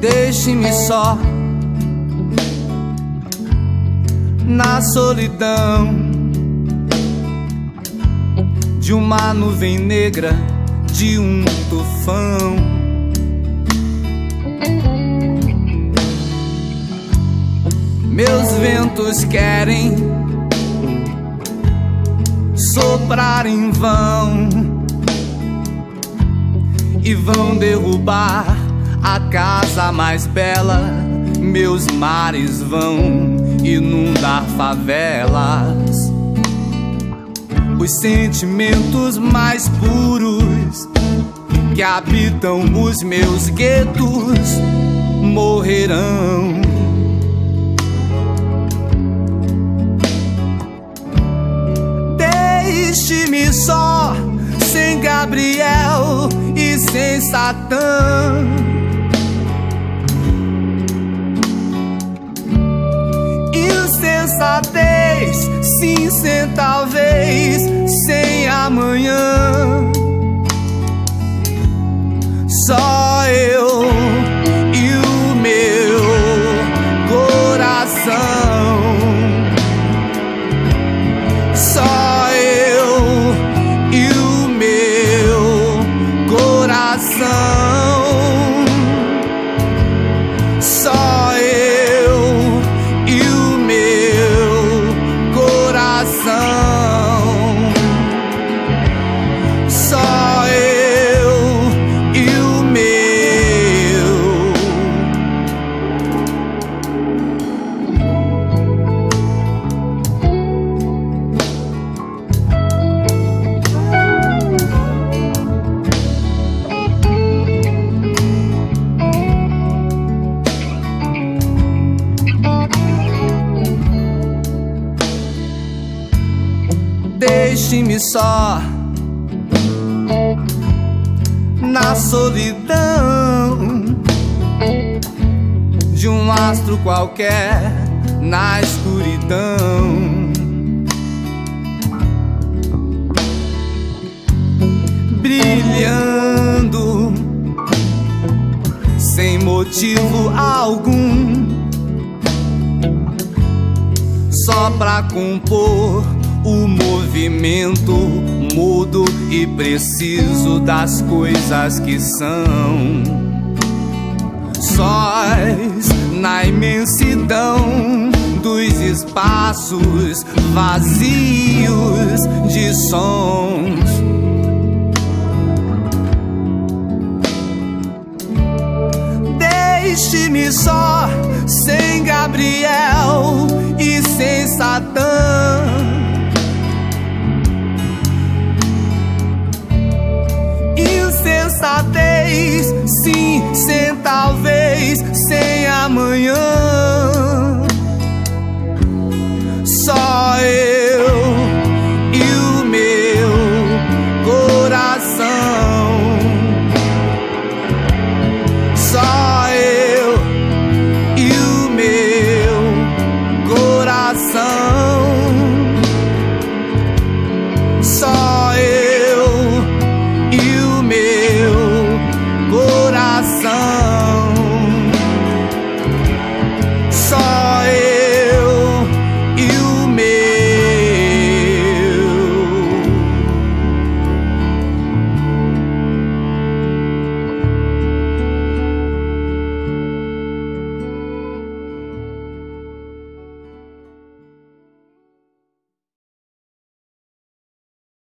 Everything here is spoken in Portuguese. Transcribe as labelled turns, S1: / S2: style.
S1: Deixe-me só na solidão de uma nuvem negra de um tufão. Ventos querem soprar em vão e vão derrubar a casa mais bela. Meus mares vão inundar favelas. Os sentimentos mais puros que habitam os meus guetos morrerão. Gabriel e sem Satã. Insensatez, sim, sem talvez, sem amanhã. sun Deixe-me só na solidão de um astro qualquer na escuridão. Brilhando sem motivo algum, só pra compor o movimento mudo e preciso das coisas que são. Sós na imensidão dos espaços vazios de sons. Deixe-me só sem Gabriel